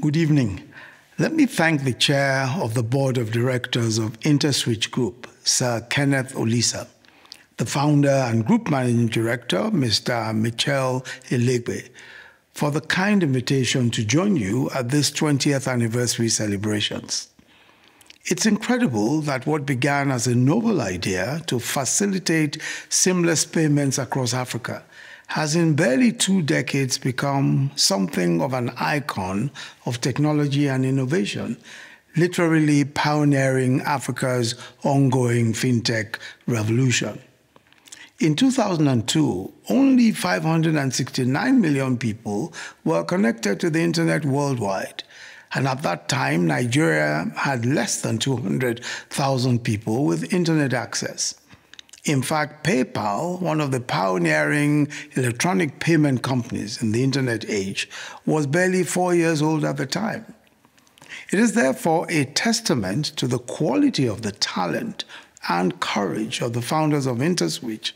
Good evening. Let me thank the chair of the board of directors of InterSwitch Group, Sir Kenneth Olisa, the founder and group managing director, Mr. Mitchell Elegbe, for the kind invitation to join you at this 20th anniversary celebrations. It's incredible that what began as a noble idea to facilitate seamless payments across Africa has in barely two decades become something of an icon of technology and innovation, literally pioneering Africa's ongoing fintech revolution. In 2002, only 569 million people were connected to the internet worldwide. And at that time, Nigeria had less than 200,000 people with internet access. In fact, PayPal, one of the pioneering electronic payment companies in the internet age, was barely four years old at the time. It is therefore a testament to the quality of the talent and courage of the founders of InterSwitch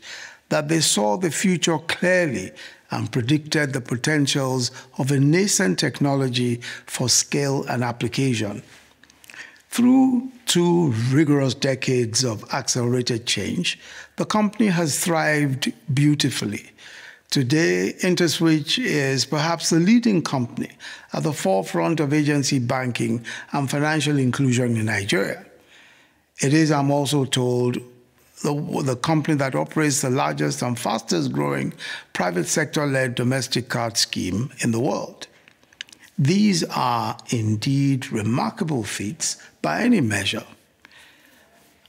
that they saw the future clearly and predicted the potentials of a nascent technology for scale and application. Through two rigorous decades of accelerated change, the company has thrived beautifully. Today, InterSwitch is perhaps the leading company at the forefront of agency banking and financial inclusion in Nigeria. It is, I'm also told, the, the company that operates the largest and fastest growing private sector led domestic card scheme in the world. These are indeed remarkable feats by any measure.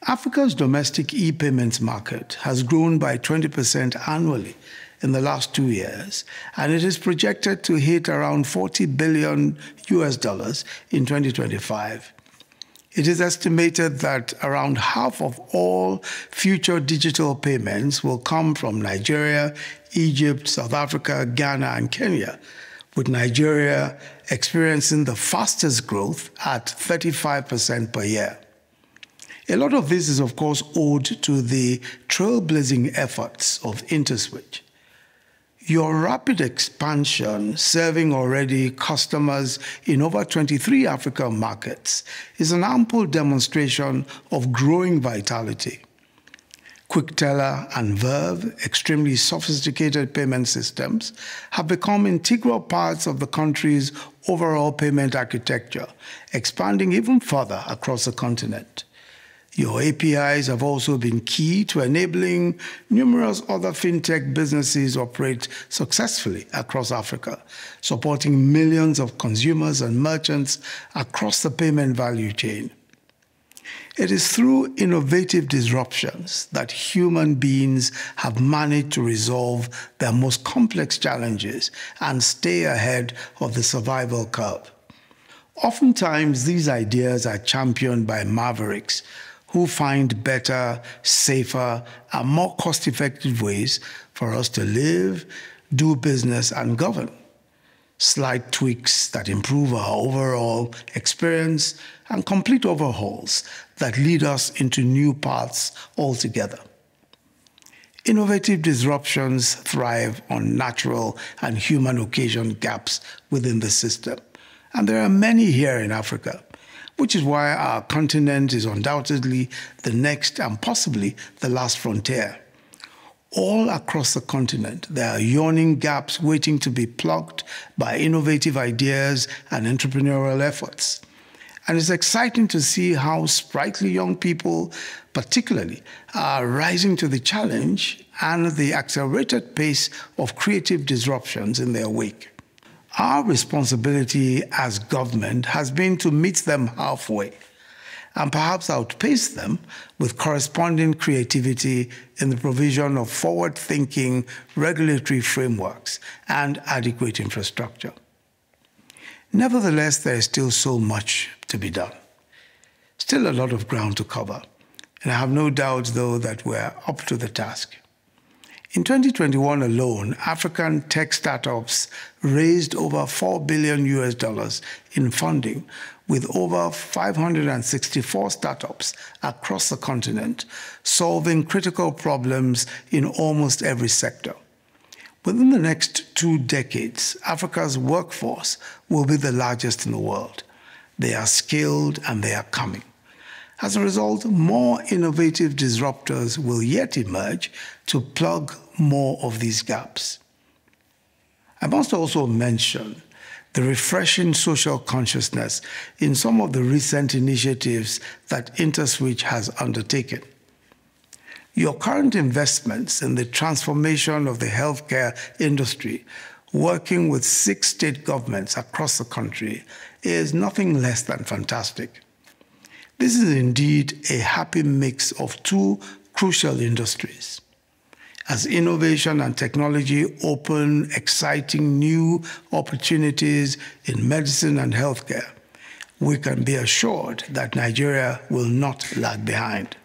Africa's domestic e payments market has grown by 20% annually in the last two years, and it is projected to hit around 40 billion US dollars in 2025. It is estimated that around half of all future digital payments will come from Nigeria, Egypt, South Africa, Ghana, and Kenya, with Nigeria experiencing the fastest growth at 35% per year. A lot of this is, of course, owed to the trailblazing efforts of InterSwitch. Your rapid expansion, serving already customers in over 23 African markets, is an ample demonstration of growing vitality. QuickTeller and Verve, extremely sophisticated payment systems, have become integral parts of the country's overall payment architecture, expanding even further across the continent. Your APIs have also been key to enabling numerous other fintech businesses operate successfully across Africa, supporting millions of consumers and merchants across the payment value chain. It is through innovative disruptions that human beings have managed to resolve their most complex challenges and stay ahead of the survival curve. Oftentimes, these ideas are championed by mavericks who find better, safer, and more cost effective ways for us to live, do business, and govern slight tweaks that improve our overall experience, and complete overhauls that lead us into new paths altogether. Innovative disruptions thrive on natural and human occasion gaps within the system. And there are many here in Africa, which is why our continent is undoubtedly the next and possibly the last frontier. All across the continent, there are yawning gaps waiting to be plugged by innovative ideas and entrepreneurial efforts. And it's exciting to see how sprightly young people, particularly, are rising to the challenge and the accelerated pace of creative disruptions in their wake. Our responsibility as government has been to meet them halfway and perhaps outpace them with corresponding creativity in the provision of forward thinking regulatory frameworks and adequate infrastructure. Nevertheless, there is still so much to be done. Still a lot of ground to cover. And I have no doubt, though, that we're up to the task. In 2021 alone, African tech startups raised over 4 billion US dollars in funding with over 564 startups across the continent, solving critical problems in almost every sector. Within the next two decades, Africa's workforce will be the largest in the world. They are skilled and they are coming. As a result, more innovative disruptors will yet emerge to plug more of these gaps. I must also mention the refreshing social consciousness in some of the recent initiatives that InterSwitch has undertaken. Your current investments in the transformation of the healthcare industry, working with six state governments across the country, is nothing less than fantastic. This is indeed a happy mix of two crucial industries. As innovation and technology open exciting new opportunities in medicine and healthcare, we can be assured that Nigeria will not lag behind.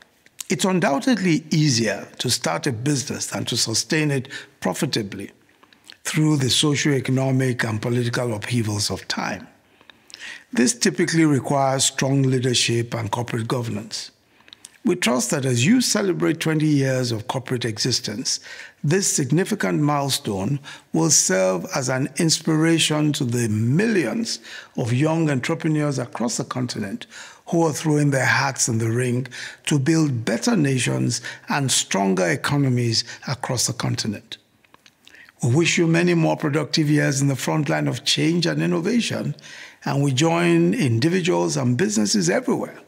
It's undoubtedly easier to start a business than to sustain it profitably through the socio-economic and political upheavals of time. This typically requires strong leadership and corporate governance. We trust that as you celebrate 20 years of corporate existence, this significant milestone will serve as an inspiration to the millions of young entrepreneurs across the continent who are throwing their hats in the ring to build better nations and stronger economies across the continent. We wish you many more productive years in the front line of change and innovation, and we join individuals and businesses everywhere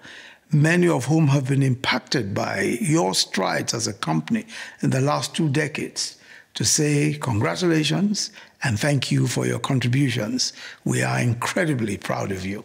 many of whom have been impacted by your strides as a company in the last two decades, to say congratulations and thank you for your contributions. We are incredibly proud of you.